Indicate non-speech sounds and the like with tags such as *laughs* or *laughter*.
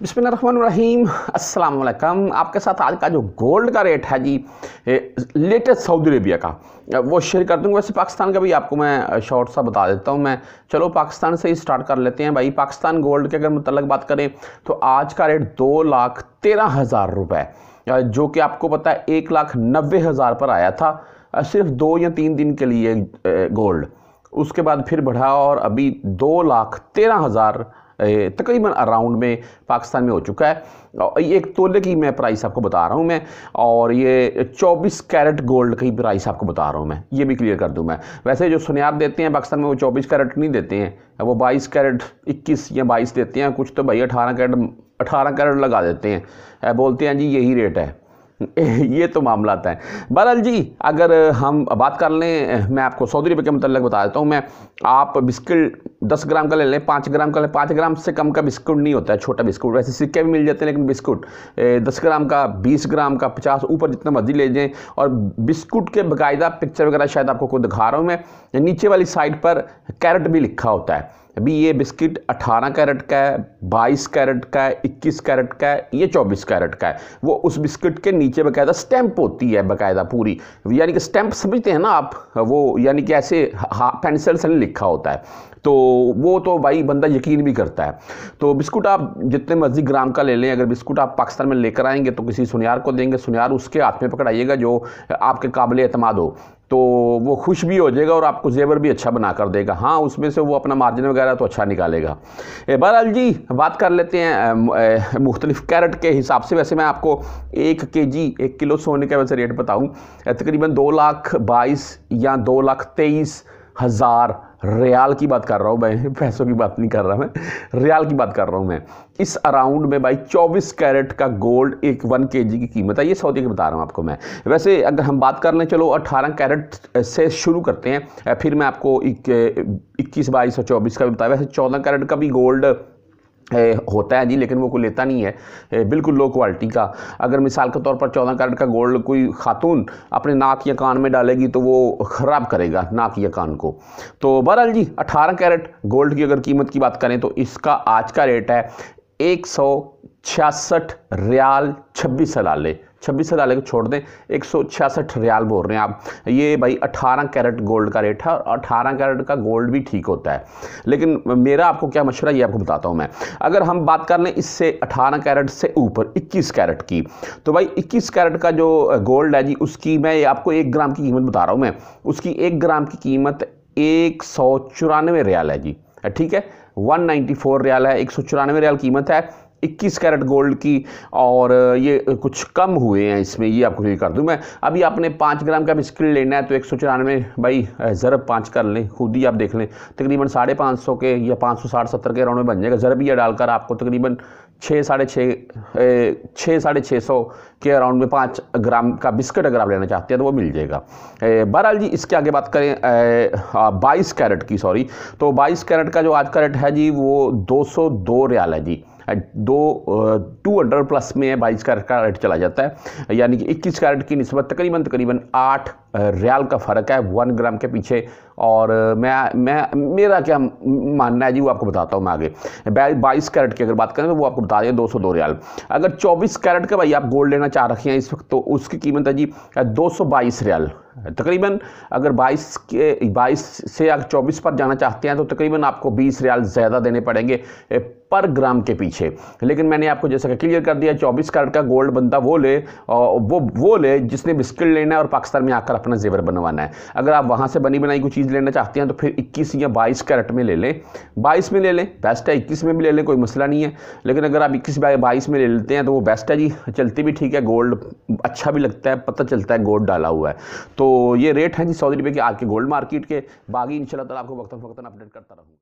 बिस्मिल्लाहिर्रहमानिर्रहीम। अस्सलाम आपके साथ आज का जो गोल्ड का रेट है जी लेटेस्ट सऊदी अरेबिया का, वो शेयर कर दूँगा। वैसे पाकिस्तान का भी आपको मैं शॉर्ट सा बता देता हूँ। मैं, चलो पाकिस्तान से ही स्टार्ट कर लेते हैं भाई। पाकिस्तान गोल्ड के अगर मतलब बात करें तो आज का रेट दो लाख तेरह हज़ार रुपये जो कि आपको पता है एक लाख नब्बे हज़ार पर आया था, सिर्फ़ दो या तीन दिन के लिए गोल्ड। उसके बाद फिर बढ़ा और अभी दो लाख तेरह हज़ार तकरीबन अराउंड में पाकिस्तान में हो चुका है। एक तोले की मैं प्राइस आपको बता रहा हूँ मैं, और ये 24 कैरेट गोल्ड की प्राइस आपको बता रहा हूँ मैं, ये भी क्लियर कर दूँ मैं। वैसे जो सुनियार देते हैं पाकिस्तान में वो 24 कैरेट नहीं देते हैं, वो 22 कैरेट 21 या 22 देते हैं, कुछ तो भाई 18 कैरेट 18 कैरेट लगा देते हैं। बोलते हैं जी यही रेट है। *laughs* ये तो मामला है। बहरहाल जी, अगर हम बात कर लें, मैं आपको सऊदी रुपये के मतलब बता देता हूँ, मैं, आप बिस्किट दस ग्राम का ले लें, पाँच ग्राम का लें, पाँच ग्राम से कम का बिस्कुट नहीं होता है, छोटा बिस्कुट। वैसे सिक्के भी मिल जाते हैं, लेकिन बिस्कुट दस ग्राम का, बीस ग्राम का, पचास, ऊपर जितना मर्ज़ी ले जाएँ। और बिस्कुट के बाकायदा पिक्चर वगैरह शायद आपको खुद दिखा रहा हूँ मैं, नीचे वाली साइड पर कैरेट भी लिखा होता है। अभी ये बिस्किट 18 कैरेट का है 22 कैरेट का है 21 कैरेट का है, ये 24 कैरेट का है। वो उस बिस्किट के नीचे बकायदा स्टैंप होती है बकायदा पूरी। यानी कि स्टैंप समझते हैं ना आप, वो यानी कि ऐसे हा, पेंसिल से लिखा होता है। तो वो तो भाई बंदा यकीन भी करता है। तो बिस्कुट आप जितने मर्ज़ी ग्राम का ले लें, अगर बिस्कुट आप पाकिस्तान में लेकर आएँगे तो किसी सुनियार को देंगे। सुनियार उसके हाथ में पकड़ाइएगा जो आपके काबिल अतमाद हो। तो वो खुश भी हो जाएगा और आपको जेवर भी अच्छा बना कर देगा। हाँ उसमें से वो अपना मार्जिन वगैरह तो अच्छा निकालेगा। बहरहाल जी, बात कर लेते हैं मुख्तलिफ़ कैरेट के हिसाब से। वैसे मैं आपको एक के जी एक किलो सोने का वैसे रेट बताऊँ। तकरीबन दो लाख बाईस या दो लाख तेईस हज़ार रियाल की बात कर रहा हूँ भाई *laughs* पैसों की बात नहीं कर रहा मैं, रियाल की बात कर रहा हूँ मैं। इस अराउंड में भाई 24 कैरेट का गोल्ड एक वन के की कीमत है, ये सऊदी की बता रहा हूँ आपको मैं। वैसे अगर हम बात कर लें, चलो 18 कैरेट से शुरू करते हैं, फिर मैं आपको इक्कीस बाईस और चौबीस का भी बताया। वैसे चौदह कैरेट का भी गोल्ड होता है जी, लेकिन वो कोई लेता नहीं है। बिल्कुल लो क्वालिटी का। अगर मिसाल के तौर पर चौदह कैरेट का गोल्ड कोई खातून अपने नाक या कान में डालेगी तो वो ख़राब करेगा नाक या कान को। तो बहरहाल जी, अठारह कैरेट गोल्ड की अगर कीमत की बात करें तो इसका आज का रेट है एक सौ छियासठ रियाल छब्बीस सलाले छब्बीस हज़ार को छोड़ दें, एक सौ छियासठ रियाल बोल रहे हैं आप। ये भाई अठारह कैरेट गोल्ड का रेट है और अठारह कैरेट का गोल्ड भी ठीक होता है। लेकिन मेरा आपको क्या मशवरा, ये आपको बताता हूँ मैं। अगर हम बात कर लें इससे अठारह कैरेट से ऊपर, इक्कीस कैरेट की तो भाई इक्कीस कैरेट का जो गोल्ड है जी, उसकी मैं आपको एक ग्राम की कीमत बता रहा हूँ मैं। उसकी एक ग्राम की कीमत एक सौ चौरानवे रियाल है जी। ठीक है? वन नाइन्टी फोर रियाल है एक सौ चौरानवे रियाल कीमत है। 21 कैरेट गोल्ड की और ये कुछ कम हुए हैं इसमें, ये आपको क्लियर कर दूँ मैं। अभी आपने पाँच ग्राम का बिस्किट लेना है तो एक सौ चौरानवे भाई ज़रब पाँच कर लें, खुद ही आप देख लें। तकरीबन साढ़े पाँच सौ के या पाँच सौ साठ सत्तर के राउंड में बन जाएगा ज़रब ये डालकर आपको तकरीबन छः साढ़े छः छः साढ़े छः सौ के अराउंड में पाँच ग्राम का बिस्किट अगर आप लेना चाहते हैं तो वो मिल जाएगा। बहरहाल जी, इसके आगे बात करें बाईस कैरेट की, सॉरी। तो बाईस कैरेट का जो आज का रेट है जी, वो दो सौ दो रियाल है जी। दो टू हंड्रेड प्लस में बाईस कैरेट का रेट चला जाता है। यानी कि इक्कीस कैरेट की नस्बत तकरीबन तकरीबन आठ रियाल का फ़र्क है, वन ग्राम के पीछे। और मैं मैं, मेरा क्या मानना है जी, वो आपको बताता हूँ मैं आगे। बाईस कैरेट की अगर बात करें तो वो आपको बता दें, दो सौ दो रियाल। अगर चौबीस कैरेट का भाई आप गोल्ड लेना चाह रखे हैं इस वक्त तो उसकी कीमत है जी दो सौ बाईस रियाल। तकरीबन अगर 22 के 22 से अगर 24 पर जाना चाहते हैं तो तकरीबन आपको 20 रियाल ज़्यादा देने पड़ेंगे पर ग्राम के पीछे। लेकिन मैंने आपको जैसा कि क्लियर कर दिया 24 कैरेट का गोल्ड बनता वो ले वो वो ले जिसने बिस्किट लेना है और पाकिस्तान में आकर अपना जेवर बनवाना है। अगर आप वहाँ से बनी बनाई कोई चीज़ लेना चाहते हैं तो फिर इक्कीस या बाईस कैरेट में ले लें। बाईस में ले लें, बेस्ट है, इक्कीस में भी ले लें, कोई मसला नहीं है। लेकिन अगर आप इक्कीस बाईस में ले लेते हैं तो वो बेस्ट है जी, चलती भी ठीक है, गोल्ड अच्छा भी लगता है, पता चलता है गोल्ड डाला हुआ है। तो ये रेट है जी सऊदी रुपये के आज के गोल्ड मार्केट के। बाकी इन शाला आपको वक्ता वक्ता अपडेट करता रहूँगा।